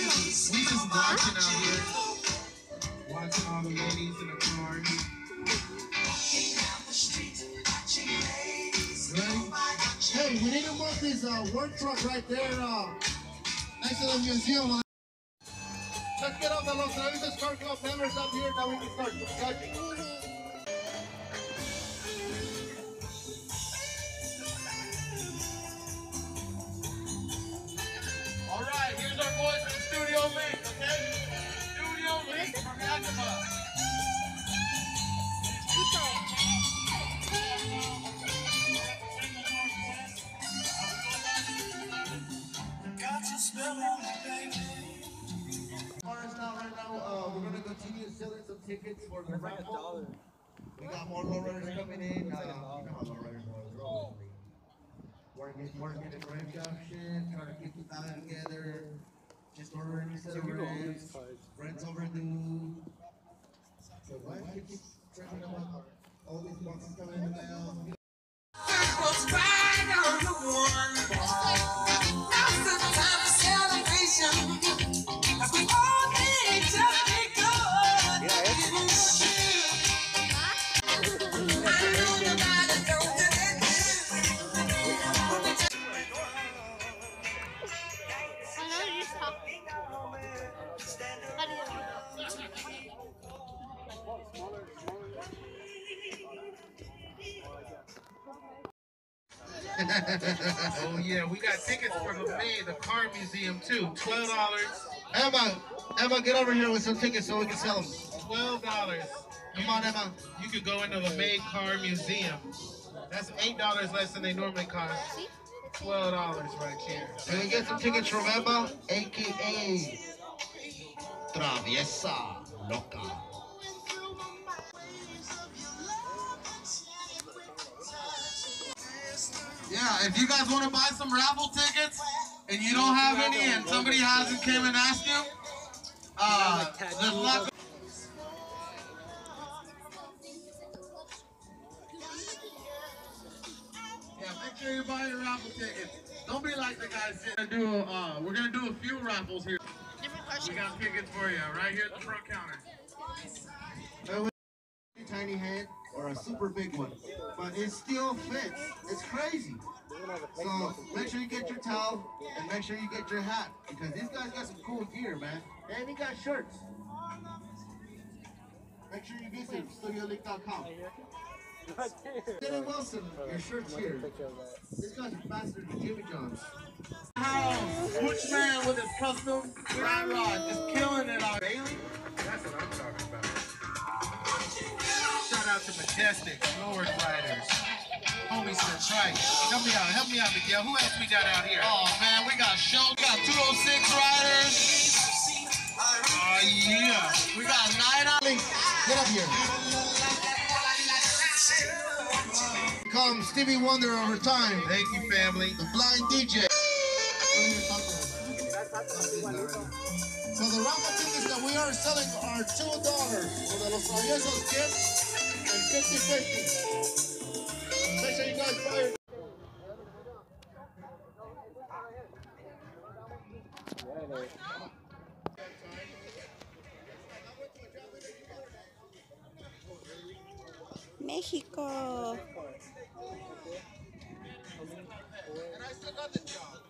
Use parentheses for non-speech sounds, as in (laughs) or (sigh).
Hey, we need to move this work truck right there uh, next to the museum. Let's get all the Los Traviesos Car Club members up here that we can start judging. Tickets for the raffle. We got more lowriders coming in. Uh, you know how lowriders are. Working, working the ramp option, trying to get the together. Just ordering a set of ramps. Rent's overdue. So why do you keep bringing up (laughs) Oh yeah, we got tickets for the May, the car museum too. Twelve dollars. Emma, Emma, get over here with some tickets so we can sell them. Twelve dollars. Come on, Emma. You could go into the May Car Museum. That's eight dollars less than they normally cost. Twelve dollars right here. Can we get some tickets from Emma, aka Traviesa Loca? Yeah, if you guys want to buy some raffle tickets and you don't have any and somebody hasn't came and asked you, uh, there's lots Yeah, make sure you buy your raffle tickets. Don't be like the guys sitting. Do uh, we're gonna do a few raffles here. Different We got tickets for you right here at the front counter. Tiny head or a super big one, but it still fits. It's crazy. So make sure you get your towel and make sure you get your hat because these guys got some cool gear, man. And he got shirts. Make sure you visit StudioLeak.com. Denny Wilson, your shirt's here. This guy's faster than Jimmy John's. House, Switch man with his custom rod, just killing it Majestic, Lord Riders, homies from Trice. Help me out, help me out, Miguel. Who else we got out here? Oh man, we got show, we got 206 riders, Oh yeah. we got out. Link, get up here. Come Stevie Wonder over time. Thank you, family. The blind DJ. So the raffle tickets that we are selling are two dollars for the Los Traviesos gift and 50 50. Make sure you guys it. México. And I still got the job.